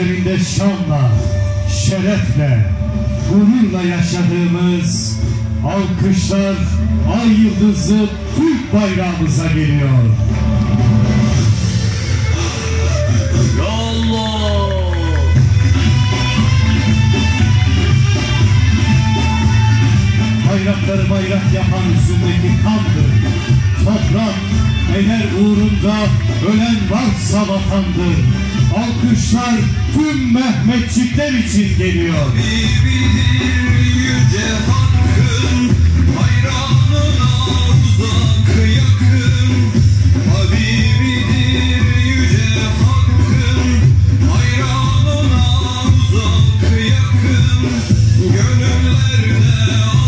üzerinde şanla, şerefle, gururla yaşadığımız alkışlar ay yıldızı Türk bayrağımıza geliyor. Bayrakları bayrak yapan üstündeki kandır. Toprak, eder uğrunda ölen varsa vatandır. Alkışlar tüm Mehmetçikler için geliyor. Bir yüce hakkın hayranına uzak yakın. Habibidir yüce hakkın hayranına uzak yakın. Gönüllerde